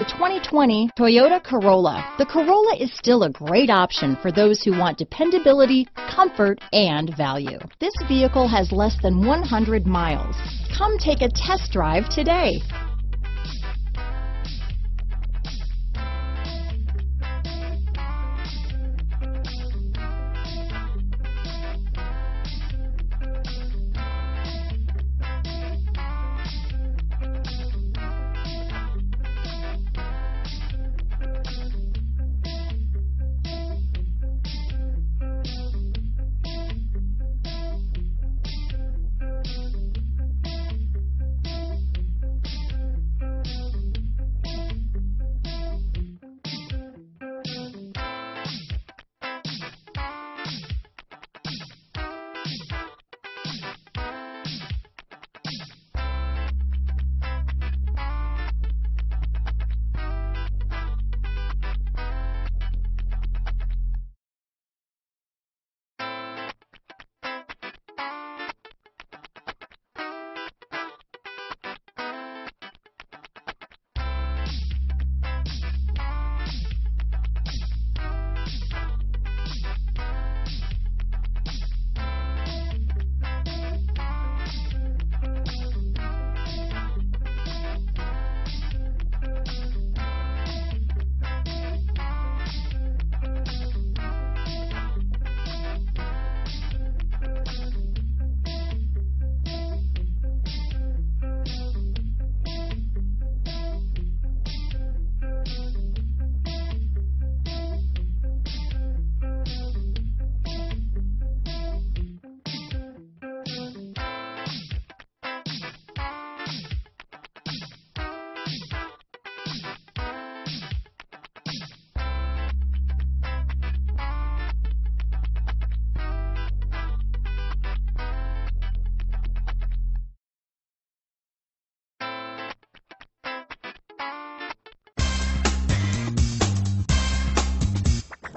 The 2020 Toyota Corolla. The Corolla is still a great option for those who want dependability, comfort, and value. This vehicle has less than 100 miles. Come take a test drive today.